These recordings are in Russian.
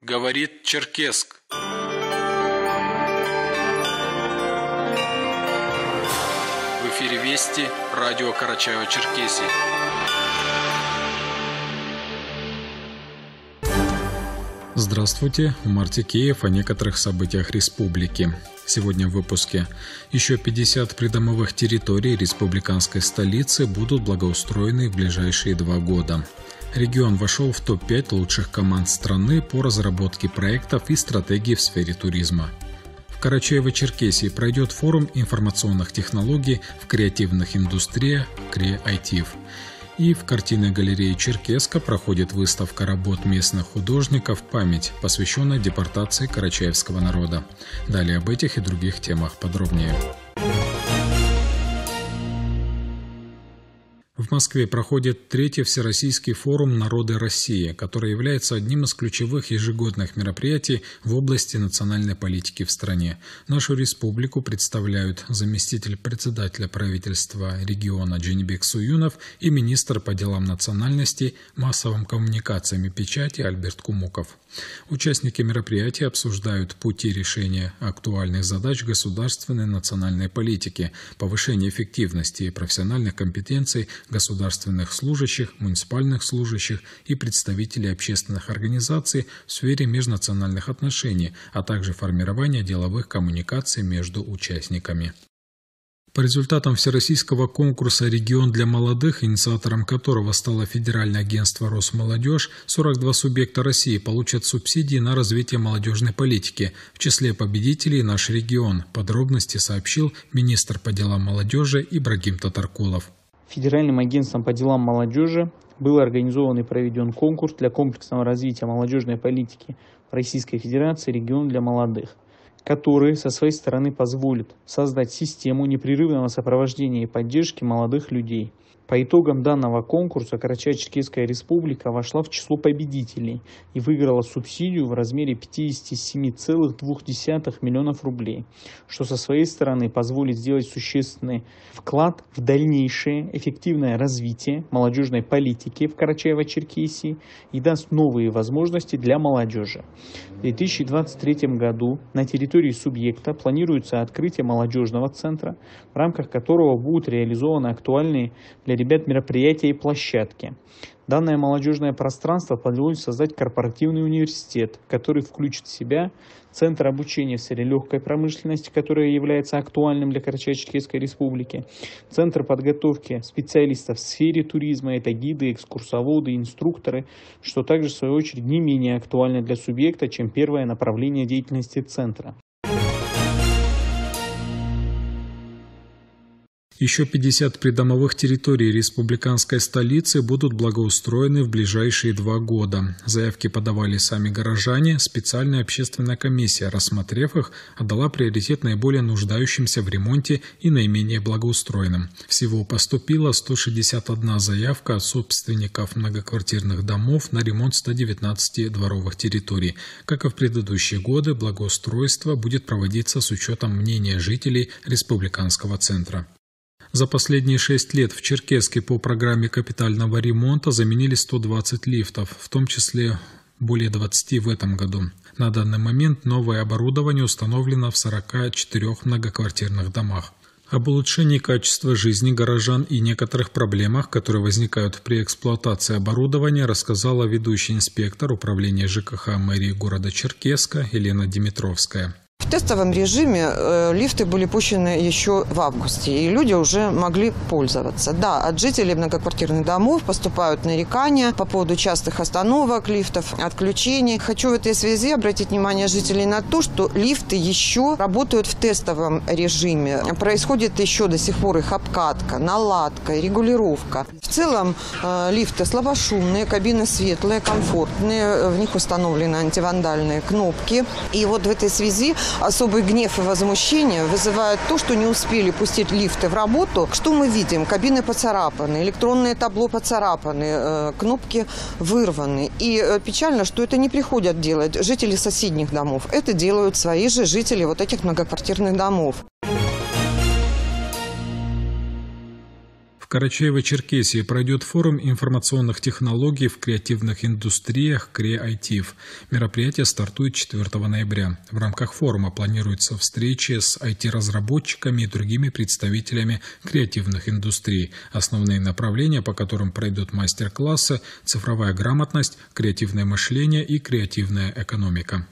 Говорит Черкесск. В эфире Вести, радио Карачаево-Черкесия. Здравствуйте, Марти Киев о некоторых событиях республики. Сегодня в выпуске. Еще 50 придомовых территорий республиканской столицы будут благоустроены в ближайшие два года. Регион вошел в топ-5 лучших команд страны по разработке проектов и стратегий в сфере туризма. В Карачаево-Черкесии пройдет форум информационных технологий в креативных индустриях «Креатив». И в картинной галерее Черкеска проходит выставка работ местных художников «Память», посвященная депортации карачаевского народа. Далее об этих и других темах подробнее. В Москве проходит третий Всероссийский форум «Народы России», который является одним из ключевых ежегодных мероприятий в области национальной политики в стране. Нашу республику представляют заместитель председателя правительства региона Дженебек Суюнов и министр по делам национальностей, массовым коммуникациям и печати Альберт Кумуков. Участники мероприятия обсуждают пути решения актуальных задач государственной национальной политики, повышения эффективности и профессиональных компетенций государственных служащих, муниципальных служащих и представителей общественных организаций в сфере межнациональных отношений, а также формирования деловых коммуникаций между участниками. По результатам Всероссийского конкурса «Регион для молодых», инициатором которого стало Федеральное агентство «Росмолодежь», 42 субъекта России получат субсидии на развитие молодежной политики. В числе победителей наш регион. Подробности сообщил министр по делам молодежи Ибрагим Татаркулов. Федеральным агентством по делам молодежи был организован и проведен конкурс для комплексного развития молодежной политики в Российской Федерации «Регион для молодых», который со своей стороны позволит создать систему непрерывного сопровождения и поддержки молодых людей – по итогам данного конкурса Карачаево-Черкесская республика вошла в число победителей и выиграла субсидию в размере 57,2 миллионов рублей, что со своей стороны позволит сделать существенный вклад в дальнейшее эффективное развитие молодежной политики в Карачаево-Черкесии и даст новые возможности для молодежи. В 2023 году на территории субъекта планируется открытие молодежного центра, в рамках которого будут реализованы актуальные для для ребят мероприятия и площадки. Данное молодежное пространство планирует создать корпоративный университет, который включит в себя Центр обучения в сфере легкой промышленности, который является актуальным для Карачаево-Черкесской республики, Центр подготовки специалистов в сфере туризма, это гиды, экскурсоводы, инструкторы, что также в свою очередь не менее актуально для субъекта, чем первое направление деятельности Центра. Еще 50 придомовых территорий республиканской столицы будут благоустроены в ближайшие два года. Заявки подавали сами горожане. Специальная общественная комиссия, рассмотрев их, отдала приоритет наиболее нуждающимся в ремонте и наименее благоустроенным. Всего поступила 161 заявка от собственников многоквартирных домов на ремонт 119 дворовых территорий. Как и в предыдущие годы, благоустройство будет проводиться с учетом мнения жителей республиканского центра. За последние шесть лет в Черкеске по программе капитального ремонта заменили 120 лифтов, в том числе более 20 в этом году. На данный момент новое оборудование установлено в 44 многоквартирных домах. Об улучшении качества жизни горожан и некоторых проблемах, которые возникают при эксплуатации оборудования, рассказала ведущий инспектор управления ЖКХ мэрии города Черкеска Елена Димитровская. В тестовом режиме э, лифты были пущены еще в августе, и люди уже могли пользоваться. Да, от жителей многоквартирных домов поступают нарекания по поводу частых остановок лифтов, отключений. Хочу в этой связи обратить внимание жителей на то, что лифты еще работают в тестовом режиме. Происходит еще до сих пор их обкатка, наладка, регулировка. Целом э, лифты слабошумные, кабины светлые, комфортные, в них установлены антивандальные кнопки. И вот в этой связи особый гнев и возмущение вызывает то, что не успели пустить лифты в работу. Что мы видим? Кабины поцарапаны, электронное табло поцарапаны, э, кнопки вырваны. И э, печально, что это не приходят делать жители соседних домов. Это делают свои же жители вот этих многоквартирных домов. Карачаево-Черкесии пройдет форум информационных технологий в креативных индустриях «Креатив». Мероприятие стартует 4 ноября. В рамках форума планируется встречи с IT-разработчиками и другими представителями креативных индустрий. Основные направления, по которым пройдут мастер-классы – цифровая грамотность, креативное мышление и креативная экономика.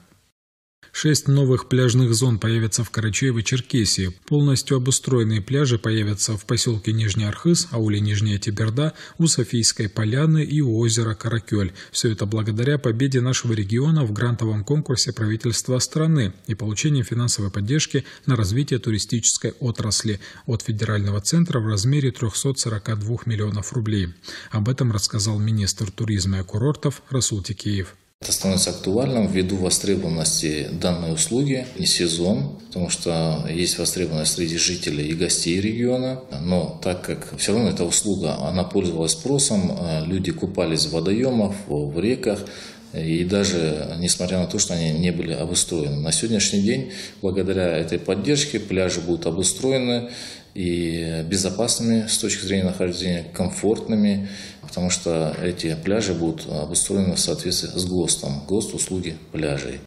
Шесть новых пляжных зон появятся в Карачаево-Черкесии. Полностью обустроенные пляжи появятся в поселке Нижний Архыз, ауле Нижняя Тиберда, у Софийской поляны и у озера Каракель. Все это благодаря победе нашего региона в грантовом конкурсе правительства страны и получению финансовой поддержки на развитие туристической отрасли от федерального центра в размере 342 миллионов рублей. Об этом рассказал министр туризма и курортов Расул Тикеев. Это становится актуальным ввиду востребованности данной услуги не сезон, потому что есть востребованность среди жителей и гостей региона. Но так как все равно эта услуга, она пользовалась спросом, э, люди купались в водоемах, в реках, и даже несмотря на то, что они не были обустроены. На сегодняшний день, благодаря этой поддержке, пляжи будут обустроены и безопасными с точки зрения нахождения, комфортными, потому что эти пляжи будут обустроены в соответствии с ГОСТом, ГОСТ услуги пляжей.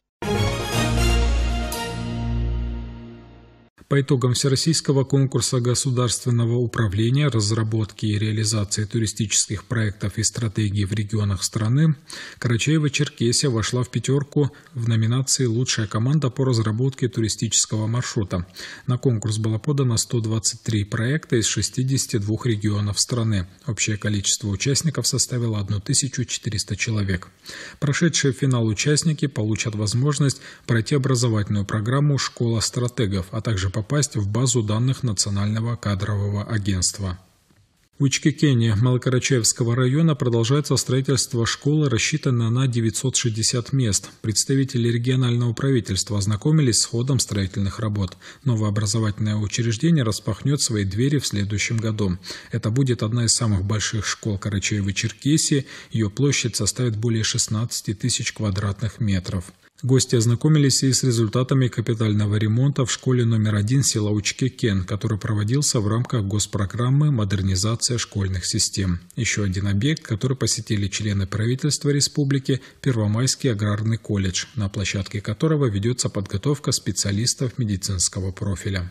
По итогам Всероссийского конкурса государственного управления, разработки и реализации туристических проектов и стратегий в регионах страны, Карачаево-Черкесия вошла в пятерку в номинации «Лучшая команда по разработке туристического маршрута». На конкурс было подано 123 проекта из 62 регионов страны. Общее количество участников составило 1400 человек. Прошедшие финал участники получат возможность пройти образовательную программу «Школа стратегов», а также попасть в базу данных Национального кадрового агентства. В Учкекене Малокарачаевского района продолжается строительство школы, рассчитанной на 960 мест. Представители регионального правительства ознакомились с ходом строительных работ. Новое образовательное учреждение распахнет свои двери в следующем году. Это будет одна из самых больших школ Карачаева-Черкесии. Ее площадь составит более 16 тысяч квадратных метров. Гости ознакомились и с результатами капитального ремонта в школе номер один села Учке-Кен, который проводился в рамках госпрограммы «Модернизация школьных систем». Еще один объект, который посетили члены правительства республики – Первомайский аграрный колледж, на площадке которого ведется подготовка специалистов медицинского профиля.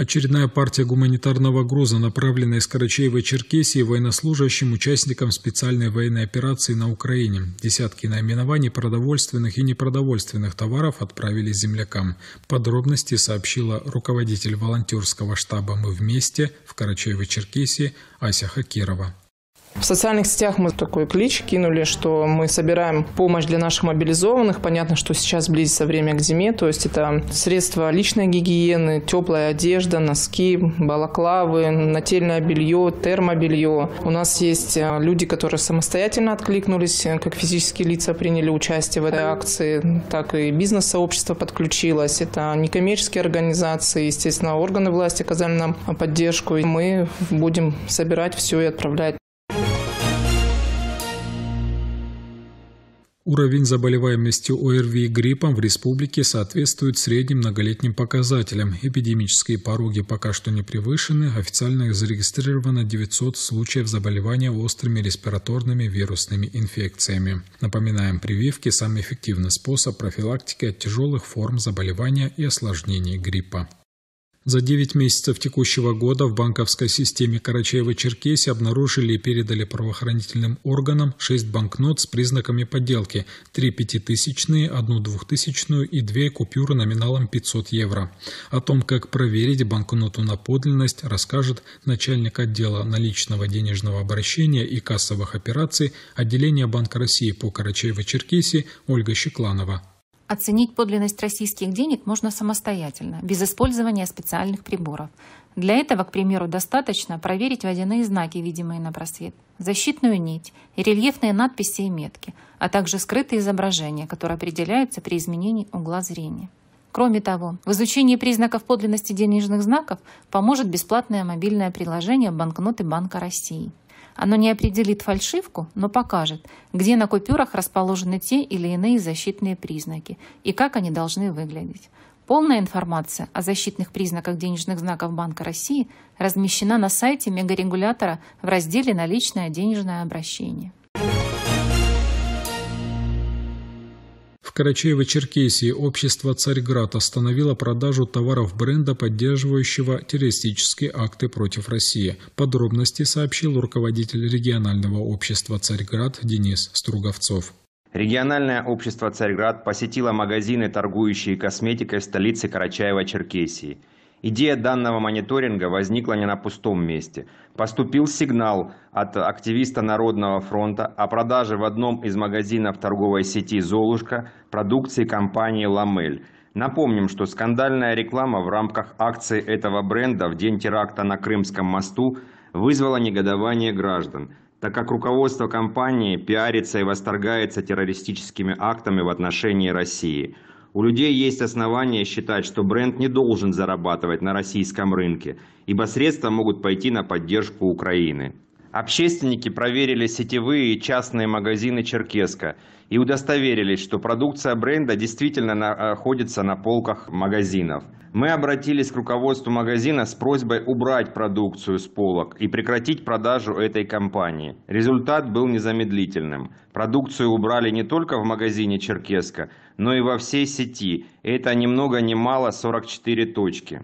Очередная партия гуманитарного груза, направленная из Карачаева-Черкесии военнослужащим участникам специальной военной операции на Украине. Десятки наименований продовольственных и непродовольственных товаров отправили землякам. Подробности сообщила руководитель волонтерского штаба «Мы вместе» в Карачаево-Черкесии Ася Хакирова. В социальных сетях мы такой клич кинули, что мы собираем помощь для наших мобилизованных. Понятно, что сейчас близится время к зиме, то есть это средства личной гигиены, теплая одежда, носки, балаклавы, нательное белье, термобелье. У нас есть э, люди, которые самостоятельно откликнулись, э, как физические лица приняли участие в этой акции, так и бизнес-сообщество подключилось. Это некоммерческие организации, естественно, органы власти оказали нам поддержку. И мы будем собирать все и отправлять Уровень заболеваемости ОРВИ гриппом в республике соответствует средним многолетним показателям. Эпидемические пороги пока что не превышены. Официально зарегистрировано 900 случаев заболевания острыми респираторными вирусными инфекциями. Напоминаем, прививки – самый эффективный способ профилактики от тяжелых форм заболевания и осложнений гриппа. За 9 месяцев текущего года в банковской системе Карачаева-Черкесии обнаружили и передали правоохранительным органам 6 банкнот с признаками подделки, 3 пятитысячные, 1 двухтысячную и 2 купюры номиналом 500 евро. О том, как проверить банкноту на подлинность, расскажет начальник отдела наличного денежного обращения и кассовых операций отделения Банка России по Карачаево-Черкесии Ольга Щекланова. Оценить подлинность российских денег можно самостоятельно, без использования специальных приборов. Для этого, к примеру, достаточно проверить водяные знаки, видимые на просвет, защитную нить рельефные надписи и метки, а также скрытые изображения, которые определяются при изменении угла зрения. Кроме того, в изучении признаков подлинности денежных знаков поможет бесплатное мобильное приложение «Банкноты Банка России». Оно не определит фальшивку, но покажет, где на купюрах расположены те или иные защитные признаки и как они должны выглядеть. Полная информация о защитных признаках денежных знаков Банка России размещена на сайте мегарегулятора в разделе «Наличное денежное обращение». Карачаево-Черкесии общество «Царьград» остановило продажу товаров бренда, поддерживающего террористические акты против России. Подробности сообщил руководитель регионального общества «Царьград» Денис Струговцов. Региональное общество «Царьград» посетило магазины, торгующие косметикой в столице Карачаева-Черкесии – Идея данного мониторинга возникла не на пустом месте. Поступил сигнал от активиста Народного фронта о продаже в одном из магазинов торговой сети «Золушка» продукции компании «Ламель». Напомним, что скандальная реклама в рамках акции этого бренда в день теракта на Крымском мосту вызвала негодование граждан, так как руководство компании пиарится и восторгается террористическими актами в отношении России – у людей есть основания считать, что бренд не должен зарабатывать на российском рынке, ибо средства могут пойти на поддержку Украины. Общественники проверили сетевые и частные магазины Черкеска и удостоверились, что продукция бренда действительно находится на полках магазинов. Мы обратились к руководству магазина с просьбой убрать продукцию с полок и прекратить продажу этой компании. Результат был незамедлительным. Продукцию убрали не только в магазине Черкеска, но и во всей сети. Это ни много ни мало 44 точки.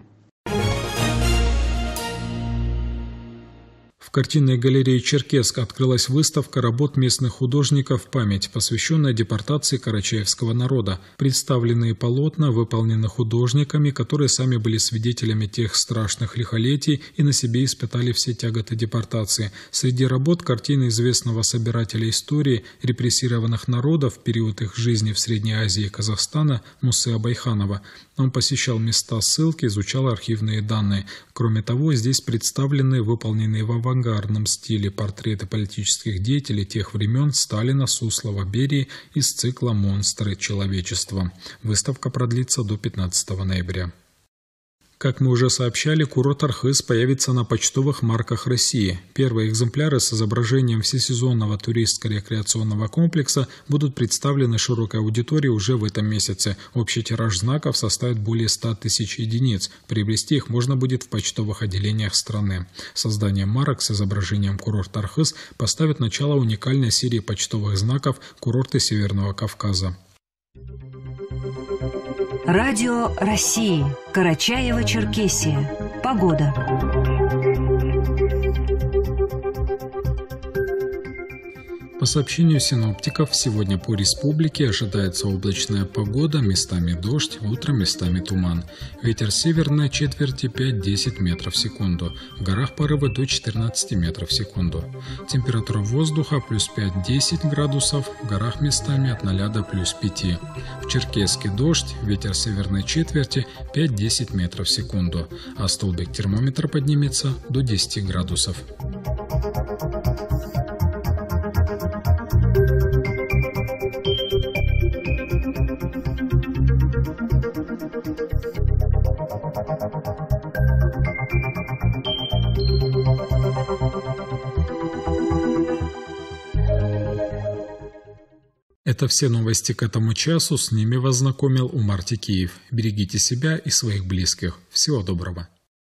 В картинной галерее «Черкесск» открылась выставка работ местных художников «Память», посвященная депортации карачаевского народа. Представленные полотна выполнены художниками, которые сами были свидетелями тех страшных лихолетий и на себе испытали все тяготы депортации. Среди работ картины известного собирателя истории репрессированных народов в период их жизни в Средней Азии и Казахстана Мусы Абайханова. Он посещал места ссылки, изучал архивные данные. Кроме того, здесь представлены выполненные в авангардном стиле портреты политических деятелей тех времен Сталина, Суслова, Берии из цикла «Монстры человечества». Выставка продлится до 15 ноября. Как мы уже сообщали, курорт Архыз появится на почтовых марках России. Первые экземпляры с изображением всесезонного туристско-рекреационного комплекса будут представлены широкой аудитории уже в этом месяце. Общий тираж знаков составит более 100 тысяч единиц. Приобрести их можно будет в почтовых отделениях страны. Создание марок с изображением курорт Архыз поставит начало уникальной серии почтовых знаков курорты Северного Кавказа. Радио России. Карачаево-Черкесия. Погода. По сообщению синоптиков, сегодня по республике ожидается облачная погода, местами дождь, утром местами туман. Ветер северной четверти 5-10 метров в секунду, в горах порывы до 14 метров в секунду. Температура воздуха плюс 5-10 градусов, в горах местами от 0 до плюс 5. В Черкеске дождь, ветер северной четверти 5-10 метров в секунду, а столбик термометра поднимется до 10 градусов. Это все новости к этому часу. С ними вас знакомил Умар Тикиев. Берегите себя и своих близких. Всего доброго.